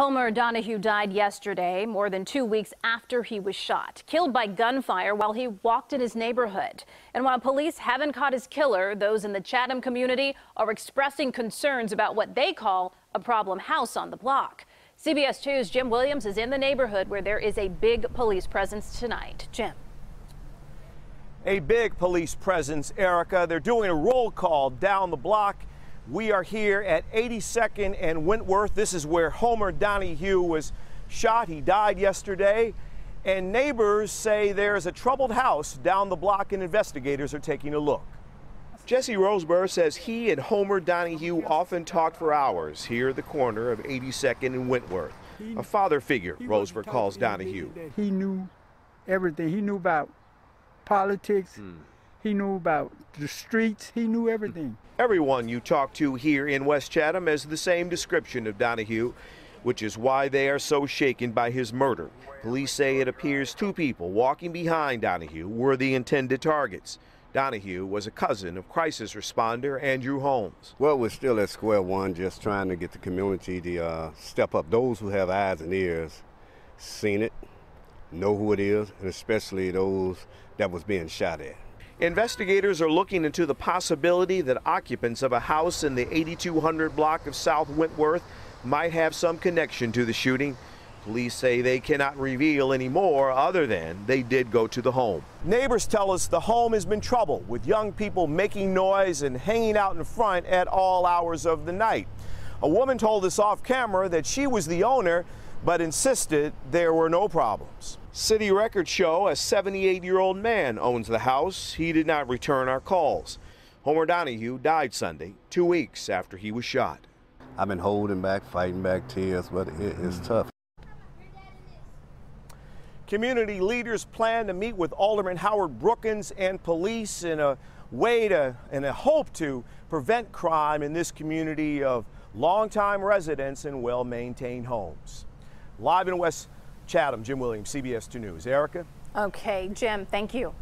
Homer Donehue died yesterday, more than two weeks after he was shot, killed by gunfire while he walked in his neighborhood. And while police haven't caught his killer, those in the Chatham community are expressing concerns about what they call a problem house on the block. CBS 2's Jim Williams is in the neighborhood where there is a big police presence tonight. Jim. A big police presence, Erica. They're doing a roll call down the block we are here at 82nd and Wentworth. This is where Homer Donehue was shot. He died yesterday. And neighbors say there's a troubled house down the block and investigators are taking a look. Jesse Roseburg says he and Homer Donehue often talked for hours here at the corner of 82nd and Wentworth. A father figure, Roseburg calls Donehue. He knew everything. He knew about politics. Hmm. He knew about the streets. He knew everything. Everyone you talk to here in West Chatham has the same description of Donehue, which is why they are so shaken by his murder. Police say it appears two people walking behind Donehue were the intended targets. Donehue was a cousin of crisis responder Andrew Holmes. Well, we're still at square one, just trying to get the community to uh, step up. Those who have eyes and ears, seen it, know who it is, and especially those that was being shot at. Investigators are looking into the possibility that occupants of a house in the 8200 block of South Wentworth might have some connection to the shooting. Police say they cannot reveal any more other than they did go to the home. Neighbors tell us the home has been trouble with young people making noise and hanging out in front at all hours of the night. A woman told us off camera that she was the owner but insisted there were no problems. City records show a 78 year old man owns the house. He did not return our calls. Homer Donehue died Sunday, two weeks after he was shot. I've been holding back, fighting back tears, but it is tough. Community leaders plan to meet with Alderman Howard Brookins and police in a way to, in a hope to prevent crime in this community of longtime residents and well maintained homes. Live in West Chatham, Jim Williams, CBS 2 News. Erica? Okay, Jim, thank you.